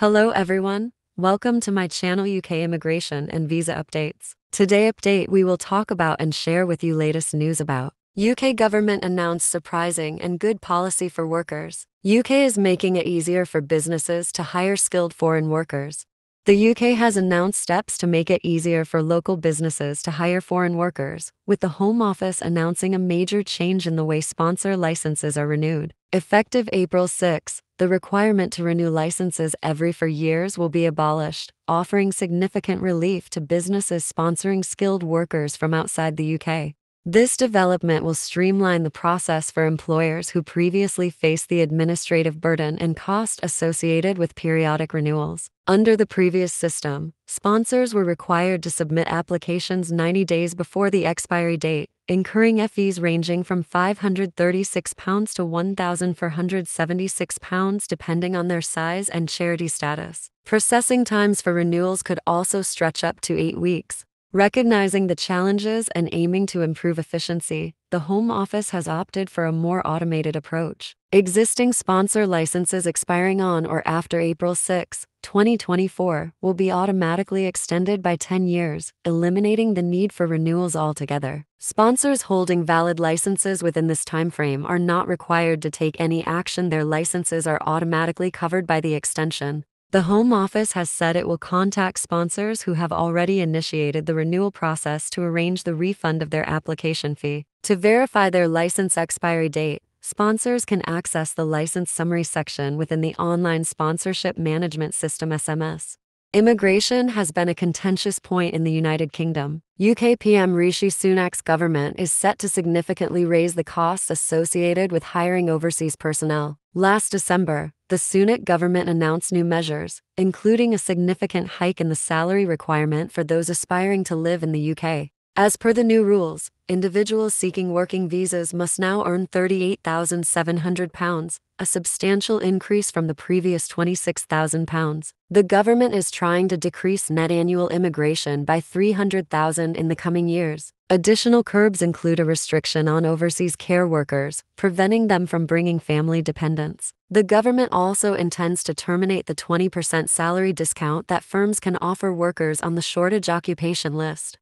Hello everyone, welcome to my channel UK Immigration and Visa Updates. Today update we will talk about and share with you latest news about UK government announced surprising and good policy for workers. UK is making it easier for businesses to hire skilled foreign workers. The UK has announced steps to make it easier for local businesses to hire foreign workers, with the Home Office announcing a major change in the way sponsor licenses are renewed. Effective April 6, the requirement to renew licenses every four years will be abolished, offering significant relief to businesses sponsoring skilled workers from outside the UK. This development will streamline the process for employers who previously faced the administrative burden and cost associated with periodic renewals. Under the previous system, sponsors were required to submit applications 90 days before the expiry date, incurring fees ranging from £536 to £1,476 depending on their size and charity status. Processing times for renewals could also stretch up to eight weeks. Recognizing the challenges and aiming to improve efficiency, the Home Office has opted for a more automated approach. Existing sponsor licenses expiring on or after April 6, 2024, will be automatically extended by 10 years, eliminating the need for renewals altogether. Sponsors holding valid licenses within this timeframe are not required to take any action, their licenses are automatically covered by the extension. The Home Office has said it will contact sponsors who have already initiated the renewal process to arrange the refund of their application fee. To verify their license expiry date, sponsors can access the license summary section within the Online Sponsorship Management System SMS. Immigration has been a contentious point in the United Kingdom. UK PM Rishi Sunak's government is set to significantly raise the costs associated with hiring overseas personnel. Last December, the Sunak government announced new measures, including a significant hike in the salary requirement for those aspiring to live in the UK. As per the new rules, individuals seeking working visas must now earn £38,700, a substantial increase from the previous £26,000. The government is trying to decrease net annual immigration by 300,000 in the coming years. Additional curbs include a restriction on overseas care workers, preventing them from bringing family dependents. The government also intends to terminate the 20% salary discount that firms can offer workers on the shortage occupation list.